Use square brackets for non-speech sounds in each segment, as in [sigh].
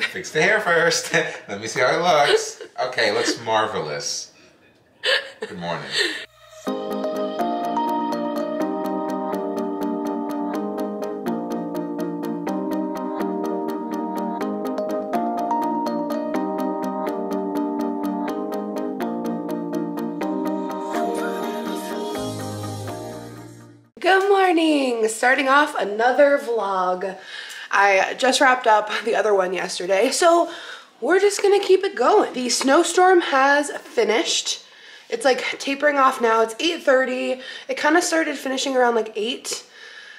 Fix the hair first. [laughs] Let me see how it looks. Okay, looks marvelous. Good morning. Good morning! Starting off another vlog. I just wrapped up the other one yesterday, so we're just gonna keep it going. The snowstorm has finished. It's like tapering off now. It's 8.30. It kind of started finishing around like 8.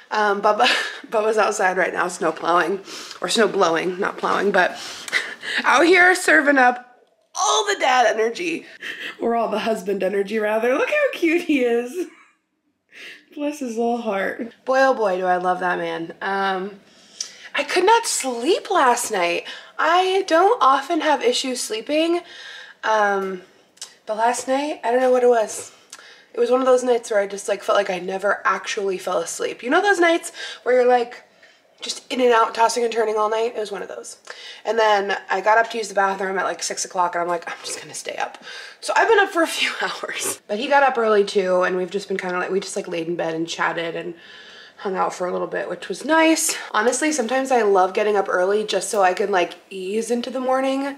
Um, Bubba, [laughs] Bubba's outside right now snow plowing, or snow blowing, not plowing, but [laughs] out here serving up all the dad energy, or all the husband energy rather. Look how cute he is. [laughs] Bless his little heart. Boy, oh boy, do I love that man. Um, I could not sleep last night. I don't often have issues sleeping. Um, but last night, I don't know what it was. It was one of those nights where I just like felt like I never actually fell asleep. You know those nights where you're like just in and out, tossing and turning all night? It was one of those. And then I got up to use the bathroom at like six o'clock and I'm like, I'm just gonna stay up. So I've been up for a few [laughs] hours. But he got up early too and we've just been kind of like, we just like laid in bed and chatted and hung out for a little bit, which was nice. Honestly, sometimes I love getting up early just so I can like ease into the morning,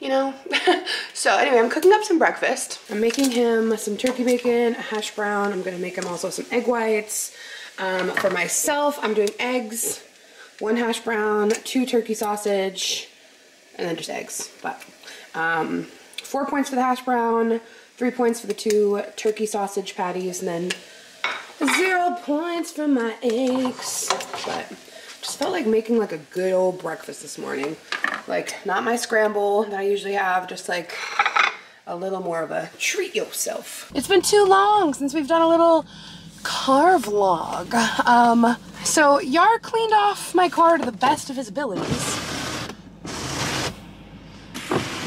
you know? [laughs] so anyway, I'm cooking up some breakfast. I'm making him some turkey bacon, a hash brown. I'm gonna make him also some egg whites. Um, for myself, I'm doing eggs, one hash brown, two turkey sausage, and then just eggs. But um, four points for the hash brown, three points for the two turkey sausage patties, and then Zero points for my eggs. But just felt like making like a good old breakfast this morning. Like not my scramble that I usually have, just like a little more of a treat yourself. It's been too long since we've done a little car vlog. Um, so Yar cleaned off my car to the best of his abilities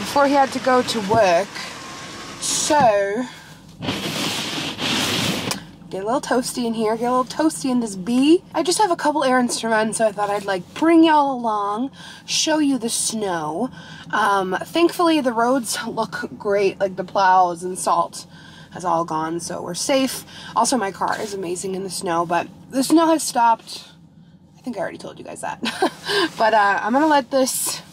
before he had to go to work. So Get a little toasty in here, get a little toasty in this bee. I just have a couple errands to run, so I thought I'd like bring y'all along, show you the snow. Um, thankfully, the roads look great, like the plows and salt has all gone, so we're safe. Also, my car is amazing in the snow, but the snow has stopped. I think I already told you guys that. [laughs] but uh, I'm gonna let this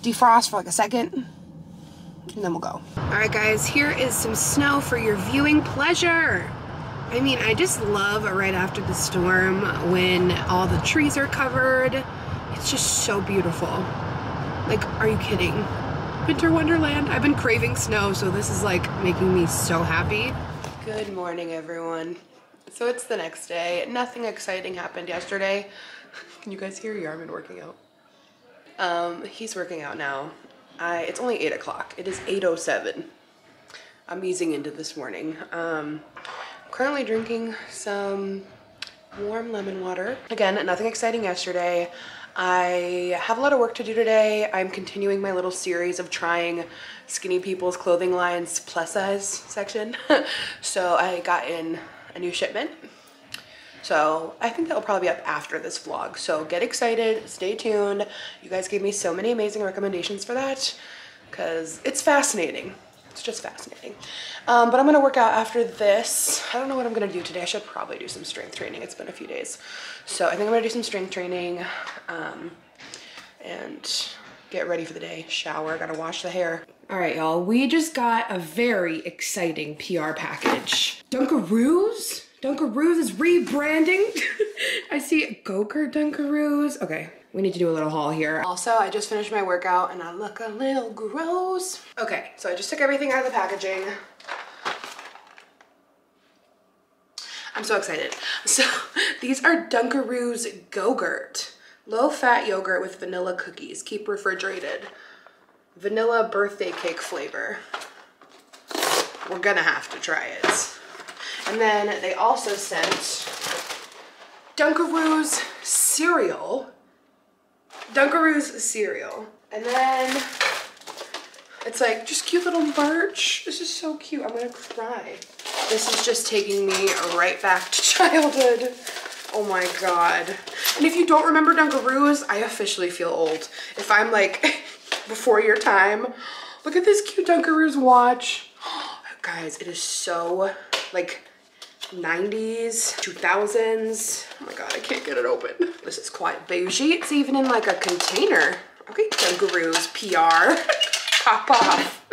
defrost for like a second, and then we'll go. All right, guys, here is some snow for your viewing pleasure. I mean, I just love right after the storm when all the trees are covered. It's just so beautiful. Like, are you kidding? Winter Wonderland. I've been craving snow, so this is like making me so happy. Good morning, everyone. So it's the next day. Nothing exciting happened yesterday. [laughs] Can you guys hear Yarman working out? Um, he's working out now. I, it's only 8 o'clock. It is 8.07. I'm easing into this morning. Um, currently drinking some warm lemon water. Again, nothing exciting yesterday. I have a lot of work to do today. I'm continuing my little series of trying skinny people's clothing lines plus size section. [laughs] so I got in a new shipment. So I think that will probably be up after this vlog. So get excited, stay tuned. You guys gave me so many amazing recommendations for that because it's fascinating. It's just fascinating. Um, but I'm gonna work out after this. I don't know what I'm gonna do today. I should probably do some strength training. It's been a few days. So I think I'm gonna do some strength training um, and get ready for the day. Shower, gotta wash the hair. All right, y'all, we just got a very exciting PR package. Dunkaroos? Dunkaroos is rebranding. [laughs] I see Go-Gurt Dunkaroos. Okay, we need to do a little haul here. Also, I just finished my workout and I look a little gross. Okay, so I just took everything out of the packaging. I'm so excited. So [laughs] these are Dunkaroos Go-Gurt. Low-fat yogurt with vanilla cookies. Keep refrigerated. Vanilla birthday cake flavor. We're gonna have to try it. And then they also sent Dunkaroos cereal Dunkaroos cereal. And then it's like just cute little merch. This is so cute. I'm gonna cry. This is just taking me right back to [laughs] childhood. Oh my God. And if you don't remember Dunkaroos, I officially feel old. If I'm like [laughs] before your time, look at this cute Dunkaroos watch. [gasps] Guys, it is so like 90s, 2000s. Oh my God, I can't get it open. This is quite bougie. It's even in like a container. Okay, Dunkaroos PR. [laughs] Pop off.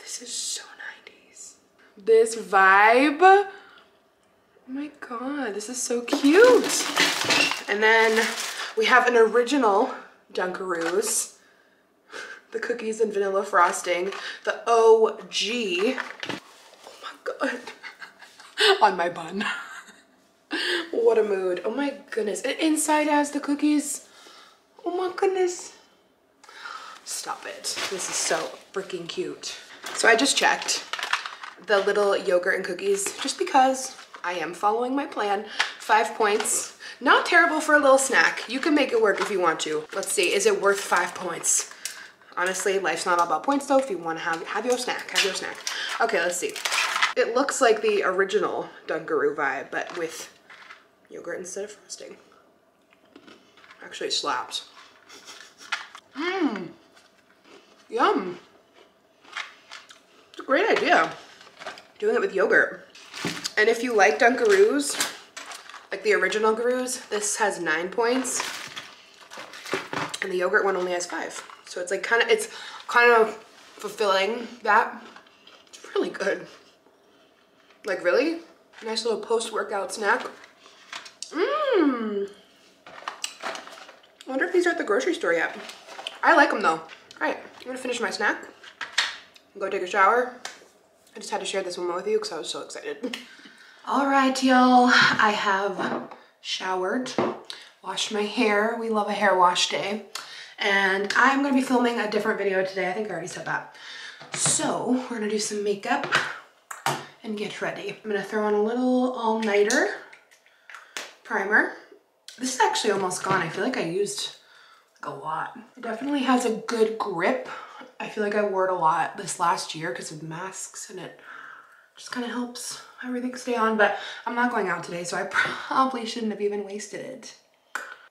This is so 90s. This vibe. Oh my God, this is so cute. And then we have an original Dunkaroos. The cookies and vanilla frosting. The OG. Oh my God. [laughs] On my bun. [laughs] what a mood. Oh my goodness. Inside has the cookies. Oh my goodness. Stop it. This is so freaking cute. So I just checked the little yogurt and cookies just because I am following my plan. Five points. Not terrible for a little snack. You can make it work if you want to. Let's see, is it worth five points? Honestly, life's not all about points though. If you want to have, have your snack, have your snack. Okay, let's see. It looks like the original Dunkaroo vibe, but with yogurt instead of frosting. Actually, slaps. Mmm. Yum. It's a great idea. Doing it with yogurt. And if you like Dunkaroos, like the original Dunkaroos, this has nine points. And the yogurt one only has five. So it's like kind of, it's kind of fulfilling that. It's really good. Like really? Nice little post-workout snack. Mmm. Wonder if these are at the grocery store yet. I like them though. All right, I'm gonna finish my snack. Go take a shower. I just had to share this one with you because I was so excited. [laughs] All right, y'all. I have showered, washed my hair. We love a hair wash day. And I'm gonna be filming a different video today. I think I already said that. So we're gonna do some makeup and get ready. I'm gonna throw on a little all-nighter primer. This is actually almost gone. I feel like I used like a lot. It definitely has a good grip. I feel like I wore it a lot this last year because of masks and it just kind of helps everything stay on, but I'm not going out today, so I [laughs] probably shouldn't have even wasted it.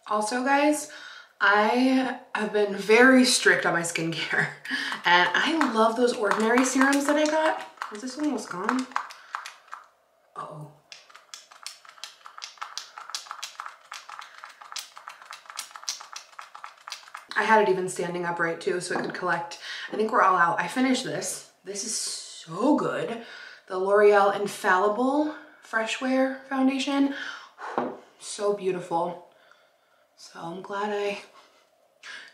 Also, guys, I have been very strict on my skincare, [laughs] and I love those ordinary serums that I got. Is this almost gone? I had it even standing upright too so it could collect. I think we're all out. I finished this. This is so good. The L'Oreal Infallible Fresh Wear Foundation. So beautiful. So I'm glad I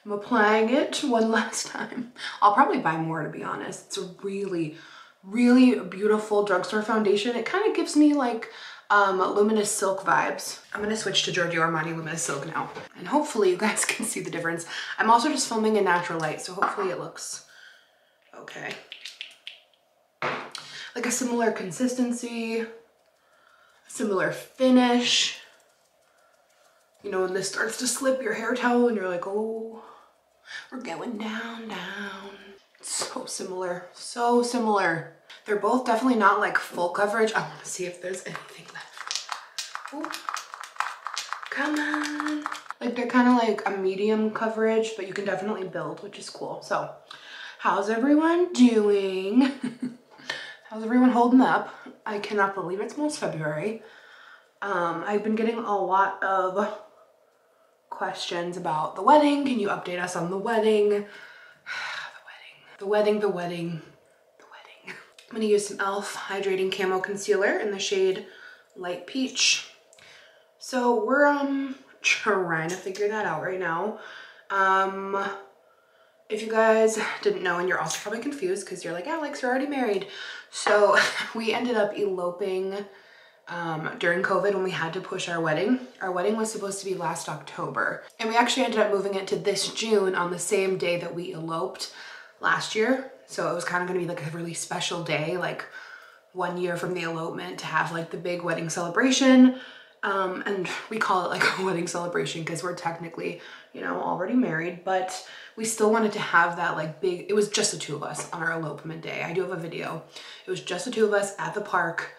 am applying it [laughs] one last time. I'll probably buy more to be honest. It's a really, really beautiful drugstore foundation. It kind of gives me like um, Luminous Silk vibes. I'm gonna switch to Giorgio Armani Luminous Silk now. And hopefully you guys [laughs] can see the difference. I'm also just filming in natural light, so hopefully it looks okay. Like a similar consistency, similar finish. You know, when this starts to slip your hair towel and you're like, oh, we're going down, down. So similar, so similar. They're both definitely not like full coverage. I wanna see if there's anything left. Ooh. Come on. Like they're kind of like a medium coverage, but you can definitely build, which is cool. So how's everyone doing? [laughs] how's everyone holding up? I cannot believe it's almost February. Um, I've been getting a lot of questions about the wedding. Can you update us on the wedding? The wedding, the wedding, the wedding. I'm gonna use some e.l.f. Hydrating Camo Concealer in the shade Light Peach. So we're um [laughs] trying to figure that out right now. Um, if you guys didn't know and you're also probably confused because you're like, Alex, you're already married. So [laughs] we ended up eloping um, during COVID when we had to push our wedding. Our wedding was supposed to be last October and we actually ended up moving it to this June on the same day that we eloped last year. So it was kind of gonna be like a really special day, like one year from the elopement to have like the big wedding celebration. Um, and we call it like a [laughs] wedding celebration because we're technically, you know, already married, but we still wanted to have that like big, it was just the two of us on our elopement day. I do have a video. It was just the two of us at the park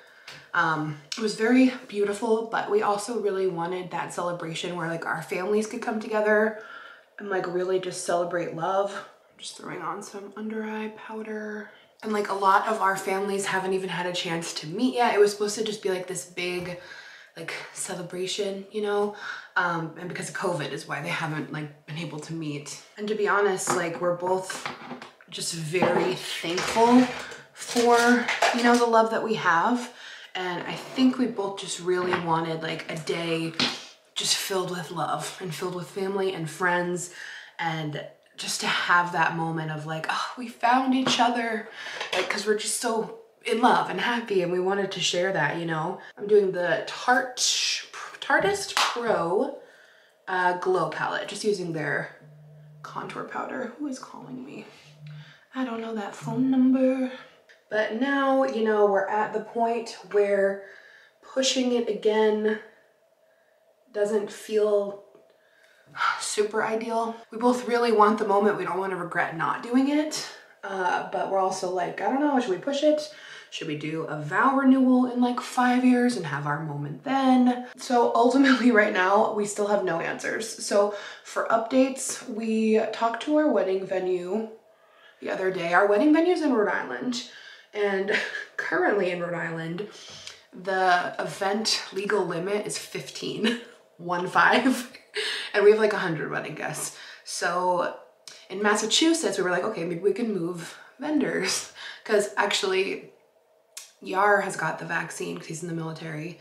Um, it was very beautiful, but we also really wanted that celebration where like our families could come together and like really just celebrate love. Just throwing on some under eye powder. And like a lot of our families haven't even had a chance to meet yet. It was supposed to just be like this big like celebration, you know? Um, and because of COVID is why they haven't like been able to meet. And to be honest, like we're both just very thankful for, you know, the love that we have. And I think we both just really wanted like a day just filled with love and filled with family and friends and just to have that moment of like, oh, we found each other. Like, cause we're just so in love and happy and we wanted to share that, you know. I'm doing the Tarte, Tarteist Pro uh, Glow Palette, just using their contour powder. Who is calling me? I don't know that phone number. But now, you know, we're at the point where pushing it again doesn't feel super ideal. We both really want the moment. We don't want to regret not doing it. Uh, but we're also like, I don't know, should we push it? Should we do a vow renewal in like five years and have our moment then? So ultimately [laughs] right now, we still have no answers. So for updates, we talked to our wedding venue the other day. Our wedding venue is in Rhode Island and [laughs] currently in Rhode Island, the event legal limit is 15, one five, [laughs] and we have like 100 wedding guests. So in Massachusetts, we were like, okay, maybe we can move vendors [laughs] because actually Yar has got the vaccine because he's in the military.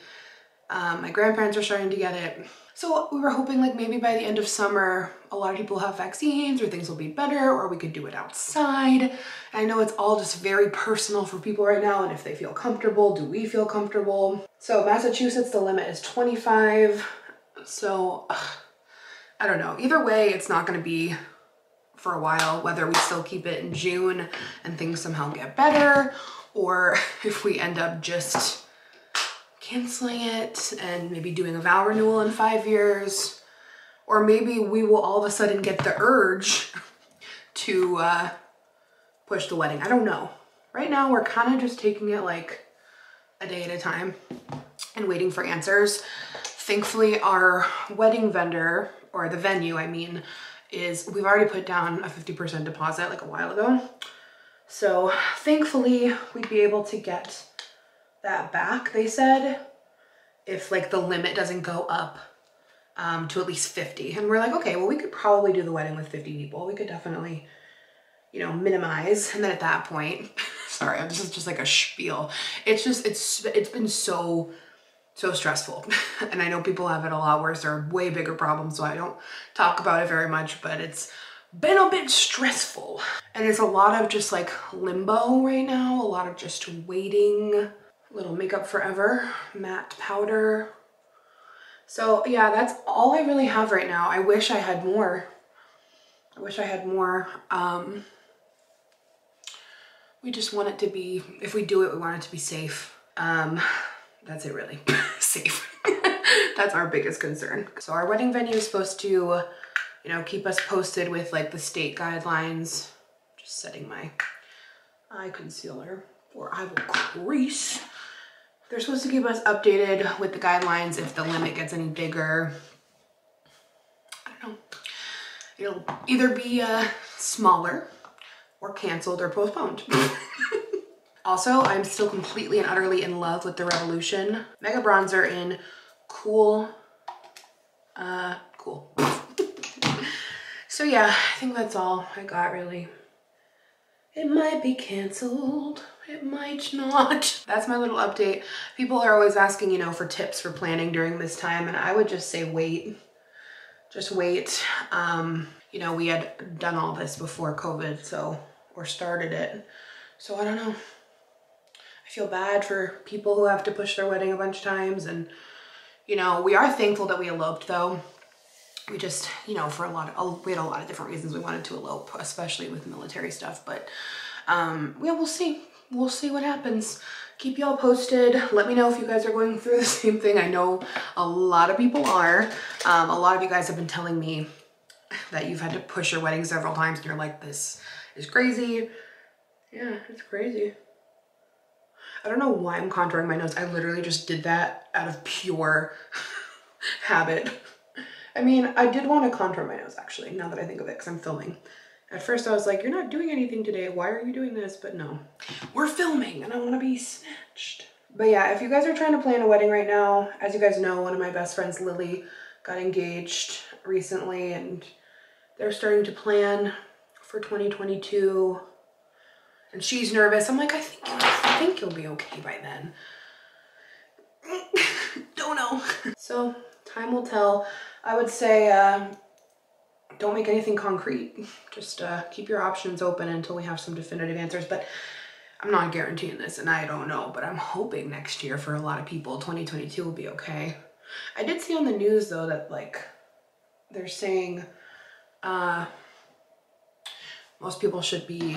Um, my grandparents are starting to get it. So we were hoping like maybe by the end of summer, a lot of people have vaccines or things will be better or we could do it outside. I know it's all just very personal for people right now and if they feel comfortable, do we feel comfortable? So Massachusetts, the limit is 25. So ugh, I don't know. Either way, it's not gonna be for a while, whether we still keep it in June and things somehow get better or [laughs] if we end up just canceling it and maybe doing a vow renewal in five years. Or maybe we will all of a sudden get the urge [laughs] to uh, push the wedding. I don't know. Right now, we're kind of just taking it like a day at a time and waiting for answers. Thankfully, our wedding vendor, or the venue, I mean, is we've already put down a 50% deposit like a while ago. So thankfully, we'd be able to get that back, they said, if like the limit doesn't go up um, to at least 50. And we're like, okay, well, we could probably do the wedding with 50 people. We could definitely, you know, minimize. And then at that point, [laughs] sorry, this is just like a spiel. It's just, it's, it's been so, so stressful. [laughs] and I know people have it a lot worse or way bigger problems. So I don't talk about it very much, but it's been a bit stressful. And it's a lot of just like limbo right now, a lot of just waiting little Makeup Forever matte powder. So yeah, that's all I really have right now. I wish I had more. I wish I had more. Um, we just want it to be, if we do it, we want it to be safe. Um, that's it really, [laughs] safe. [laughs] that's our biggest concern. So our wedding venue is supposed to, you know, keep us posted with like the state guidelines. Just setting my eye concealer or I will crease. They're supposed to keep us updated with the guidelines if the limit gets any bigger. I don't know. It'll either be uh, smaller or canceled or postponed. [laughs] also, I'm still completely and utterly in love with the Revolution Mega Bronzer in Cool. Uh, cool. [laughs] so yeah, I think that's all I got really. It might be canceled. It might not. [laughs] That's my little update. People are always asking, you know, for tips for planning during this time, and I would just say wait. Just wait. Um, you know, we had done all this before COVID, so, or started it. So I don't know. I feel bad for people who have to push their wedding a bunch of times, and, you know, we are thankful that we eloped, though. We just, you know, for a lot of, we had a lot of different reasons we wanted to elope, especially with military stuff, but um, yeah, we'll see we'll see what happens. Keep y'all posted. Let me know if you guys are going through [laughs] the same thing. I know a lot of people are. Um, a lot of you guys have been telling me that you've had to push your wedding several times and you're like, this is crazy. Yeah, it's crazy. I don't know why I'm contouring my nose. I literally just did that out of pure [laughs] habit. I mean, I did want to contour my nose actually, now that I think of it, because I'm filming. At first I was like, you're not doing anything today. Why are you doing this? But no, we're filming and I want to be snatched. But yeah, if you guys are trying to plan a wedding right now, as you guys know, one of my best friends, Lily, got engaged recently and they're starting to plan for 2022 and she's nervous. I'm like, I think, think you'll be okay by then. [laughs] Don't know. [laughs] So time will tell. I would say uh, don't make anything concrete. Just uh, keep your options open until we have some definitive answers. But I'm not guaranteeing this and I don't know, but I'm hoping next year for a lot of people, 2022 will be okay. I did see on the news though that like they're saying uh, most people should be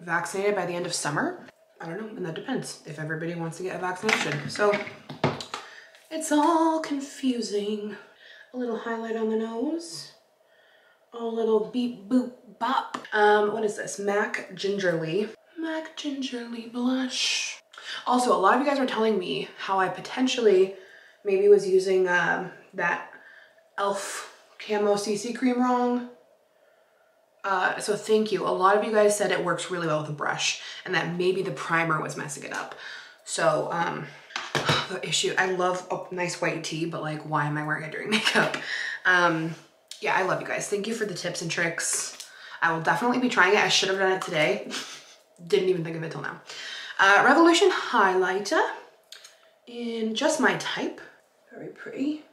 vaccinated by the end of summer. I don't know, and that depends if everybody wants to get a vaccination. So it's all confusing. A little highlight on the nose. A little beep boop bop. Um, what is this? MAC Gingerly. MAC Gingerly blush. Also, a lot of you guys were telling me how I potentially maybe was using um, that e.l.f. Camo CC cream wrong. Uh, so thank you. A lot of you guys said it works really well with a brush and that maybe the primer was messing it up. So um, [sighs] the issue, I love a nice white tee, but like, why am I wearing it during [laughs] makeup? Um, yeah, I love you guys. Thank you for the tips and tricks. I will definitely be trying it. I should have done it today. [laughs] Didn't even think of it till now. Uh, Revolution highlighter in just my type. Very pretty.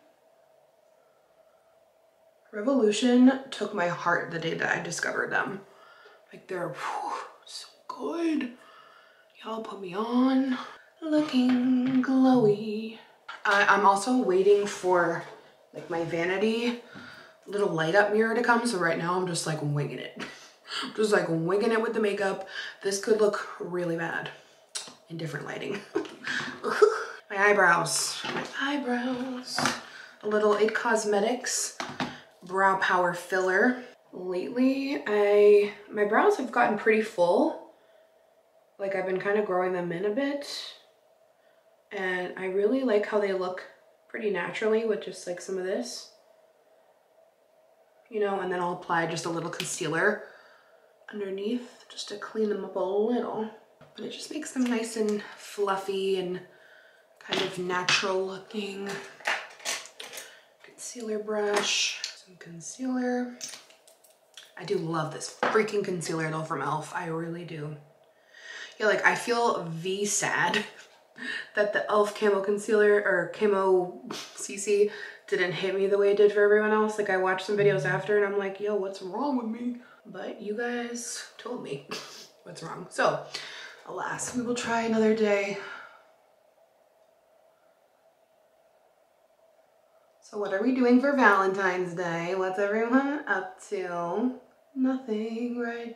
Revolution took my heart the day that I discovered them. Like they're whew, so good. Y'all put me on. Looking glowy. I, I'm also waiting for like my vanity little light up mirror to come. So right now I'm just like winging it. [laughs] just like winging it with the makeup. This could look really bad in different lighting. [laughs] my eyebrows, my eyebrows. A little It Cosmetics brow power filler. Lately, I my brows have gotten pretty full. Like I've been kind of growing them in a bit. And I really like how they look pretty naturally with just like some of this. You know, and then I'll apply just a little concealer underneath just to clean them up a little. But it just makes them nice and fluffy and kind of natural looking. Concealer brush some concealer. I do love this freaking concealer though from e.l.f. I really do. Yeah, like I feel V sad [laughs] that the e.l.f. Camo Concealer or Camo [laughs] CC didn't hit me the way it did for everyone else. Like I watched some videos mm-hmm. after and I'm like, yo, what's wrong with me? But you guys told me [laughs] what's wrong. So alas, we will try another day So what are we doing for Valentine's Day? What's everyone up to? Nothing, right?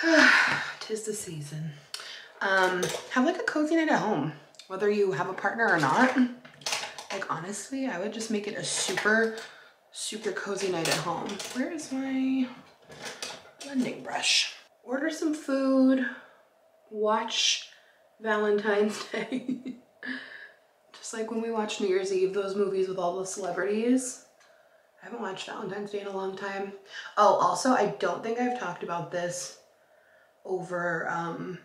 [sighs] Tis the season. Um, have like a cozy night at home, whether you have a partner or not. Like honestly, I would just make it a super, super cozy night at home. Where is my blending brush? Order some food, watch Valentine's [laughs] Day. Just like when we watch New Year's Eve, those movies with all the celebrities. I haven't watched Valentine's Day in a long time. Oh, also, I don't think I've talked about this over um,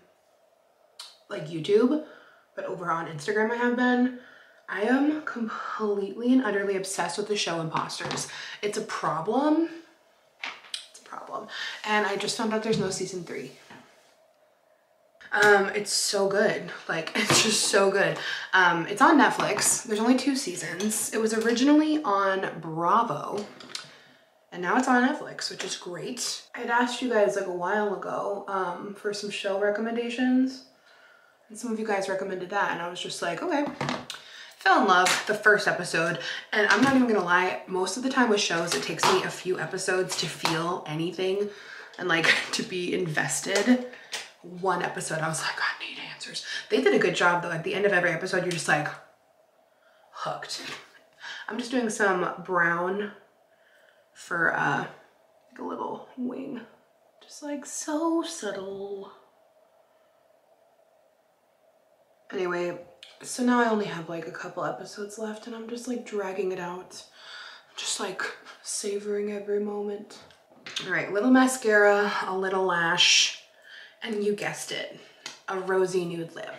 like YouTube, but over on Instagram I have been. I am completely and utterly obsessed with the show Imposters. It's a problem. It's a problem. And I just found out there's no season three. Um, it's so good. Like, [laughs] it's just so good. Um, it's on Netflix. There's only two seasons. It was originally on Bravo. And now it's on Netflix, which is great. I had asked you guys like a while ago um, for some show recommendations. And some of you guys recommended that. And I was just like, okay. Fell in love the first episode. And I'm not even gonna lie, most of the time with shows, it takes me a few episodes to feel anything and like [laughs] to be invested one episode, I was like, I need answers. They did a good job though. At the end of every episode, you're just like hooked. I'm just doing some brown for uh, like a little wing. Just like so subtle. Anyway, so now I only have like a couple episodes left and I'm just like dragging it out. Just like savoring every moment. All right, little mascara, a little lash, and you guessed it, a rosy nude lip.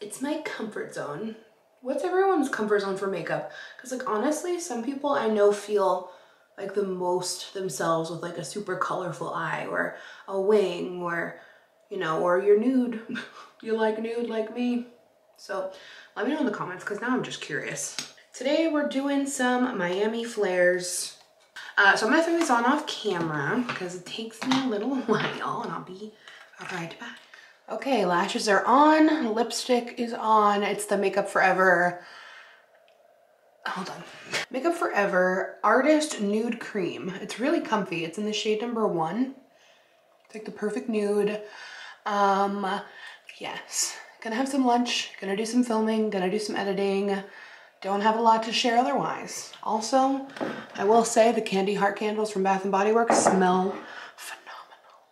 It's my comfort zone. What's everyone's comfort zone for makeup? Because like honestly, some people I know feel like the most themselves with like a super colorful eye or a wing or, you know, or you're nude. [laughs] you like nude like me. So let me know in the comments because now I'm just curious. Today we're doing some Miami flares. Uh, so I'm gonna throw these on off camera because it takes me a little [laughs] while and I'll be right back. Okay, lashes are on, lipstick is on. It's the Makeup Forever, hold on. Makeup Forever Artist Nude Cream. It's really comfy. It's in the shade number one. It's like the perfect nude. Um, yes. Gonna have some lunch, gonna do some filming, gonna do some editing. Don't have a lot to share otherwise. Also, I will say the candy heart candles from Bath & Body Works smell phenomenal.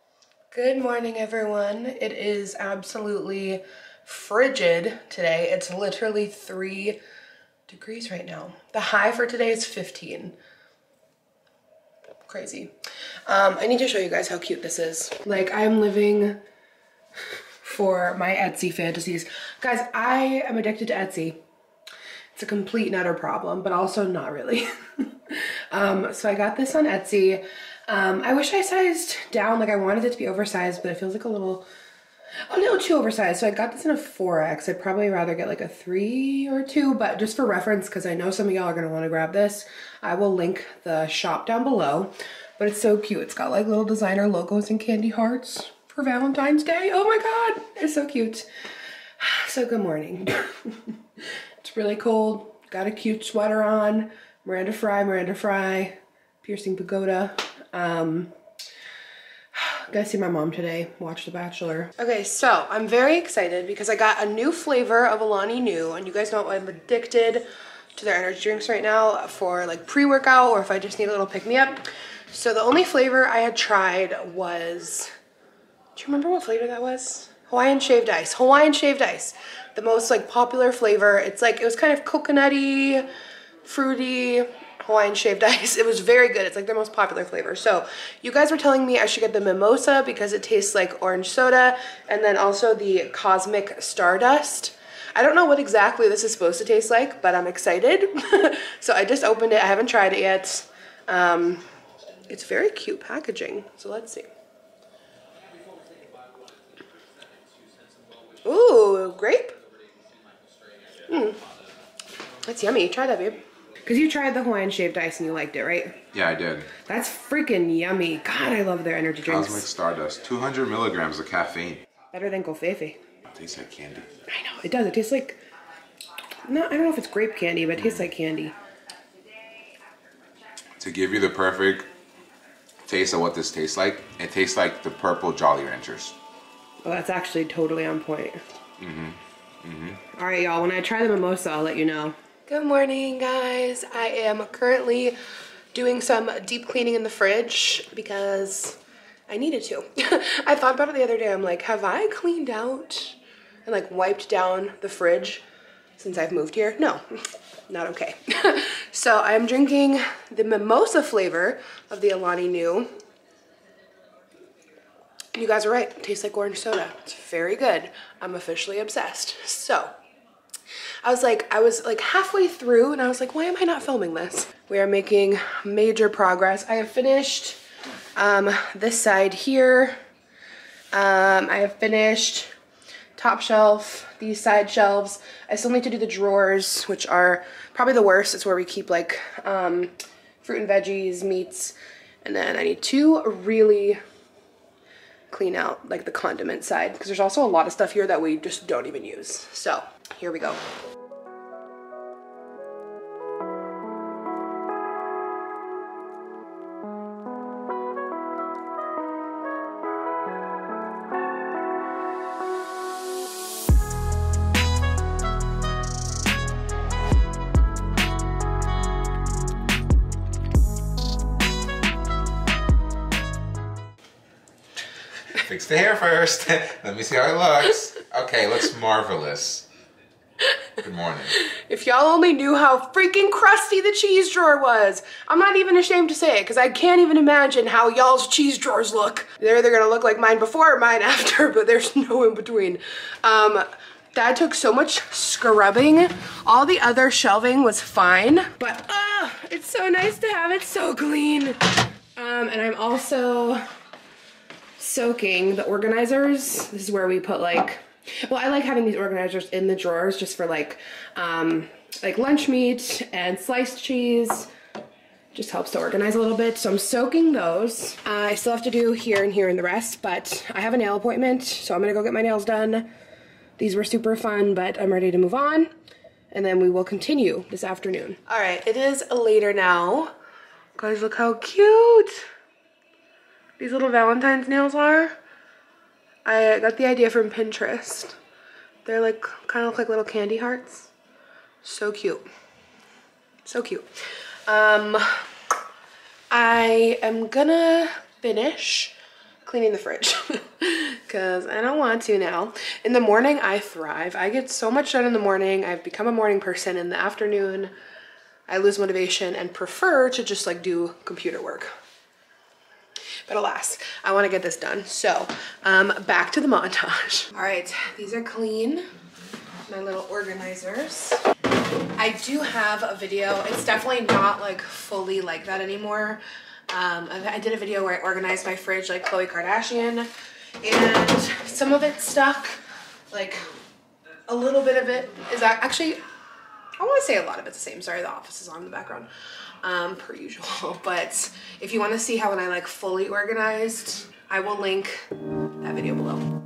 Good morning, everyone. It is absolutely frigid today. It's literally three degrees right now. The high for today is 15. Crazy. Um, I need to show you guys how cute this is. Like, I'm living [laughs] for my Etsy fantasies. Guys, I am addicted to Etsy. It's a complete and utter problem, but also not really. [laughs] um, so I got this on Etsy. Um, I wish I sized down, like I wanted it to be oversized, but it feels like a little, a little too oversized. So I got this in a 4X. I'd probably rather get like a three or two, but just for reference, because I know some of y'all are gonna wanna grab this, I will link the shop down below. But it's so cute. It's got like little designer logos and candy hearts for Valentine's Day. Oh my God, it's so cute. [sighs] So good morning. [laughs] really cold. Got a cute sweater on. Miranda Frye, Miranda Frye, Piercing Pagoda. Um, [sighs] Gotta see my mom today, watch The Bachelor. Okay, so I'm very excited because I got a new flavor of Alani Nu, and you guys know I'm addicted to their energy drinks right now for like pre-workout or if I just need a little pick-me-up. So the only flavor I had tried was, do you remember what flavor that was? Hawaiian shaved ice. Hawaiian shaved ice. The most like popular flavor. It's like, it was kind of coconutty, fruity, Hawaiian shaved [laughs] ice. It was very good. It's like their most popular flavor. So you guys were telling me I should get the mimosa because it tastes like orange soda and then also the cosmic stardust. I don't know what exactly this is supposed to taste like, but I'm excited. [laughs] so I just opened it. I haven't tried it yet. Um, it's very cute packaging. So let's see. That's yummy. Try that, babe. Because you tried the Hawaiian shaved ice and you liked it, right? Yeah, I did. That's freaking yummy. God, I love their energy drinks. Cosmic Stardust, 200 milligrams of caffeine. Better than Gofefe. Tastes like candy. I know, it does. It tastes like, no, I don't know if it's grape candy, but it tastes like candy. To give you the perfect taste of what this tastes like, it tastes like the purple Jolly Ranchers. Well, that's actually totally on point. Mm-hmm. Mm-hmm. All right, y'all. When I try the mimosa, I'll let you know. Good morning, guys. I am currently doing some deep cleaning in the fridge because I needed to. [laughs] I thought about it the other day. I'm like, have I cleaned out and like wiped down the fridge since I've moved here? No, [laughs] not okay. [laughs] so I'm drinking the mimosa flavor of the Alani Nu. You guys are right, it tastes like orange soda. It's very good. I'm officially obsessed. So, I was like, I was like halfway through and I was like, why am I not filming this? We are making major progress. I have finished um, this side here. Um, I have finished top shelf, these side shelves. I still need to do the drawers, which are probably the worst. It's where we keep like um, fruit and veggies, meats. And then I need to really clean out like the condiment side because there's also a lot of stuff here that we just don't even use. So here we go. Fix the hair first. [laughs] Let me see how it looks. Okay, let's marvelous. Good morning. If y'all only knew how freaking crusty the cheese drawer was. I'm not even ashamed to say it because I can't even imagine how y'all's cheese drawers look. They're either gonna look like mine before or mine [laughs] after, but there's no in between. Um, that took so much scrubbing. All the other shelving was fine, but ah, it's so nice to have it so clean. Um, and I'm also soaking the organizers. This is where we put like, well, I like having these organizers in the drawers just for like, um, like lunch meat and sliced cheese. Just helps to organize a little bit. So I'm soaking those. Uh, I still have to do here and here and the rest, but I have a nail appointment, so I'm gonna go get my nails done. These were super fun, but I'm ready to move on. And then we will continue this afternoon. All right, it is later now. Guys, look how cute these little Valentine's nails are. I got the idea from Pinterest. They're like, kind of look like little candy hearts. So cute. So cute. Um, I am gonna finish cleaning the fridge [laughs] because I don't want to now. In the morning, I thrive. I get so much done in the morning. I've become a morning person. In the afternoon, I lose motivation and prefer to just like do computer work. But alas, I want to get this done. So um, back to the montage. [laughs] All right, these are clean. My little organizers. I do have a video. It's definitely not like fully like that anymore. Um, I, I did a video where I organized my fridge like Khloe Kardashian and some of it stuck. Like a little bit of it is actually, I want to say a lot of it's the same. Sorry, the office is on in the background um, per usual. [laughs] But if you want to see how when I like fully organized, I will link that video below.